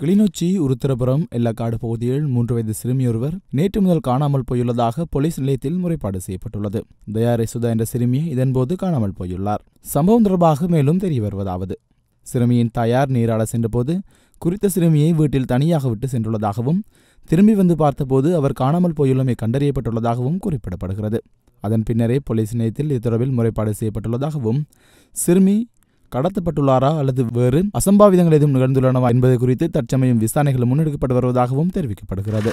கிளிநொச்சி உருத்திரபுரம் எல்லக்காடு பகுதியில் மூன்று வயது சிறுமியொருவர் நேற்று முதல் காணாமல் போயுள்ளதாக போலீஸ் நிலையத்தில் முறைப்பாடு செய்யப்பட்டுள்ளது. தயாரை சுதா என்ற சிறுமியை இதன்போது காணாமல் போயுள்ளார். சம்பவம் தொடர்பாக மேலும் தெரிய வருவதாவது. சிறுமியின் தயார் நீராட சென்றபோது குறித்த சிறுமியை வீட்டில் தனியாக விட்டு சென்றுள்ளதாகவும் திரும்பி வந்து பார்த்தபோது அவர் காணாமல் போயுள்ளமை கண்டறியப்பட்டுள்ளதாகவும் குறிப்பிடப்படுகிறது. அதன் பின்னரே போலீஸ் நிலையத்தில் இது முறைப்பாடு செய்யப்பட்டுள்ளதாகவும் சிறுமி கடத்தப்பட்டுள்ளாரா அல்லது வேறு அசம்பாவிதங்கள் எதுவும் நிகழ்ந்துள்ளனவா என்பது குறித்து தற்சமயம் விசாரணைகள் முன்னெடுக்கப்பட்டு வருவதாகவும் தெரிவிக்கப்படுகிறது.